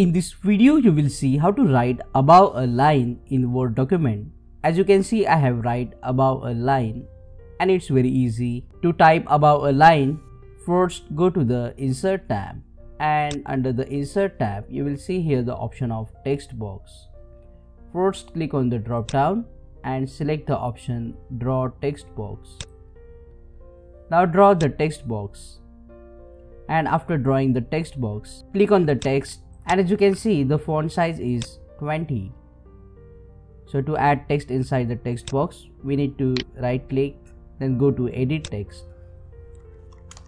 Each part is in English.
In this video you will see how to write above a line in Word document. As you can see I have write above a line and it's very easy. To type above a line first go to the insert tab and under the insert tab you will see here the option of text box. First click on the drop down and select the option draw text box. Now draw the text box and after drawing the text box click on the text and as you can see the font size is 20 so to add text inside the text box we need to right click then go to edit text.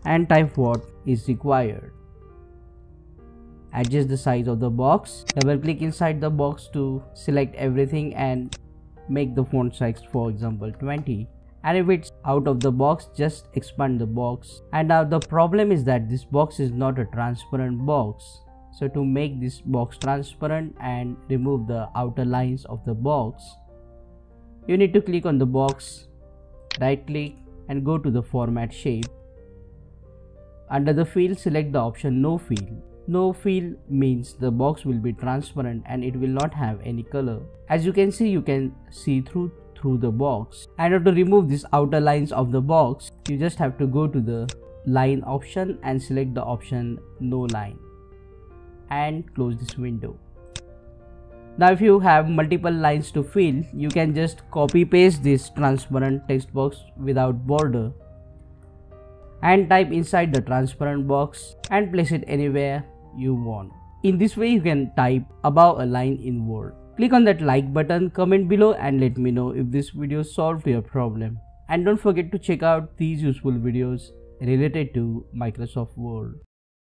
And type what is required. Adjust the size of the box. Double click inside the box to select everything and make the font size for example 20 and if it's out of the box just expand the box. And now the problem is that this box is not a transparent box so to make this box transparent and remove the outer lines of the box, you need to click on the box, right click and go to the format shape. Under the fill select the option no fill. No fill means the box will be transparent and it will not have any color. As you can see you can see through through the box. And to remove these outer lines of the box, you just have to go to the line option and select the option no line and close this window. Now if you have multiple lines to fill, you can just copy paste this transparent text box without border and type inside the transparent box and place it anywhere you want. In this way you can type above a line in Word. Click on that like button, comment below and let me know if this video solved your problem. And don't forget to check out these useful videos related to Microsoft Word.